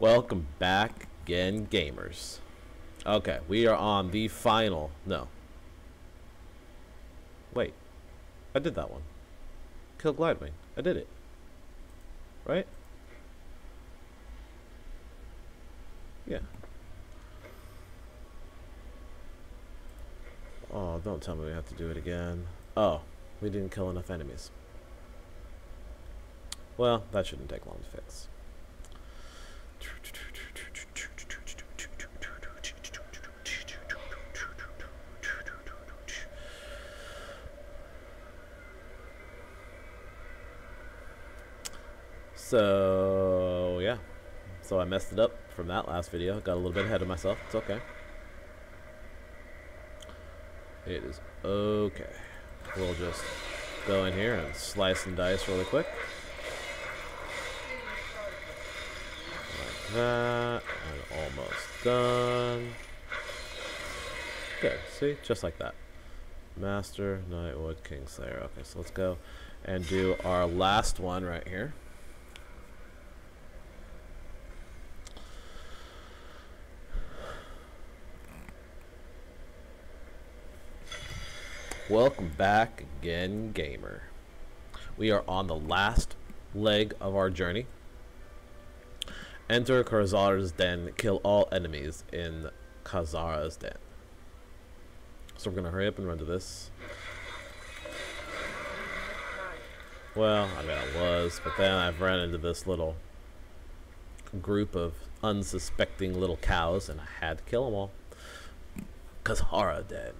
Welcome back again, gamers. Okay, we are on the final. No. Wait. I did that one. Kill Glidewing. I did it. Right? Yeah. Oh, don't tell me we have to do it again. Oh, we didn't kill enough enemies. Well, that shouldn't take long to fix. So, yeah. So I messed it up from that last video. Got a little bit ahead of myself. It's okay. It is okay. We'll just go in here and slice and dice really quick. That. And almost done. Good. See? Just like that. Master, Nightwood, Kingslayer. Okay, so let's go and do our last one right here. Welcome back again, gamer. We are on the last leg of our journey. Enter Khazra's den, kill all enemies in Khazra's den. So we're gonna hurry up and run to this. Well, I mean I was, but then I've run into this little group of unsuspecting little cows and I had to kill them all. Kazara den.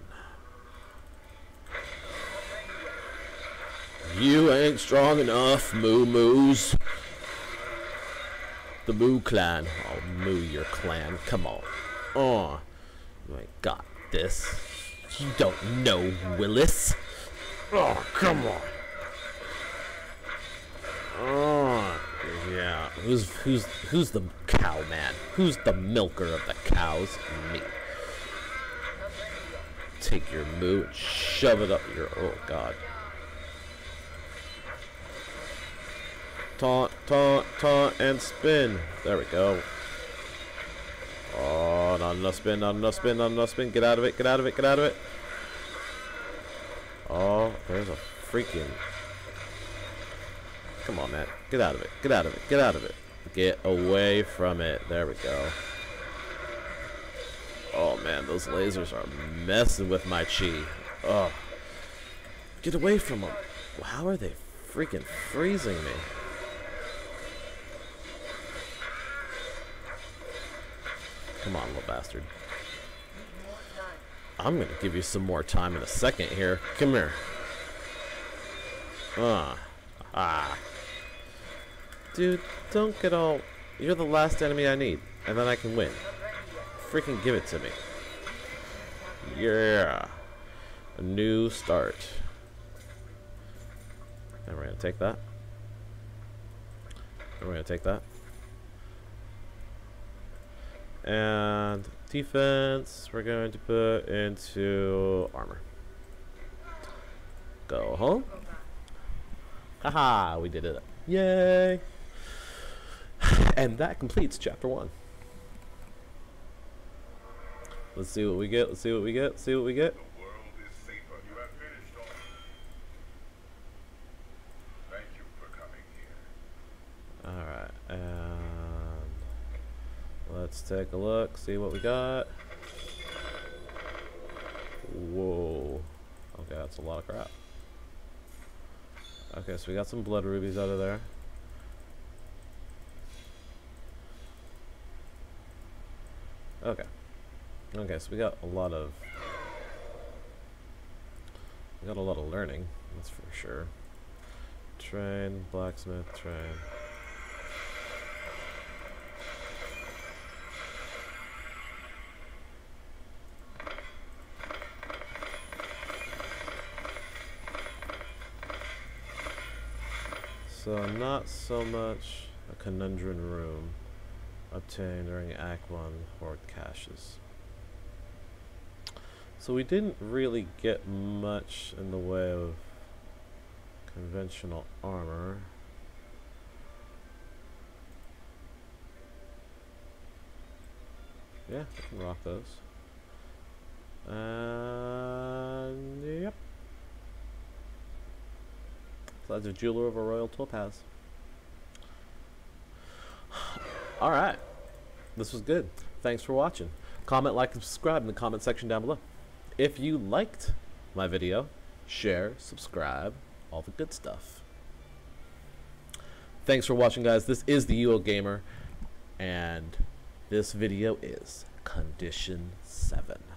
You ain't strong enough, Moo Moos. The Moo clan. I'll moo your clan. Come on. Oh, I got this. You don't know, Willis. Oh, come on. Oh, yeah. Who's who's who's the cow man? Who's the milker of the cows? Me. Take your moo and shove it up your. Oh God. Taunt, taunt, taunt, and spin. There we go. Oh, not enough spin, not enough spin, not enough spin. Get out of it, get out of it, get out of it. Oh, there's a freaking... Come on, man. Get out of it, get out of it, get out of it. Get away from it. There we go. Oh, man, those lasers are messing with my chi. Oh. Get away from them. How are they freaking freezing me? Come on, little bastard. I'm gonna give you some more time in a second here. Come here. Ah. Ah. Dude, don't get all... You're the last enemy I need, and then I can win. Freaking give it to me. Yeah. A new start. And we're gonna take that. And we're gonna take that. And defense, we're going to put into armor. Go home. Haha, we did it. Yay! And that completes chapter one. Let's see what we get. Let's see what we get. See what we get. Alright, and let's take a look, see what we got. Whoa. Okay, that's a lot of crap. Okay, so we got some blood rubies out of there. Okay. Okay, so we got a lot of we got a lot of learning, that's for sure. Train, blacksmith, train. So not so much a conundrum room obtained during Act 1 Horadric caches. So we didn't really get much in the way of conventional armor. Yeah, I can rock those. And yep. So that's a jeweler of a royal topaz. All right. This was good. Thanks for watching. Comment, like, and subscribe in the comment section down below. If you liked my video, share, subscribe, all the good stuff. Thanks for watching, guys. This is the UO Gamer, and this video is Condition 7.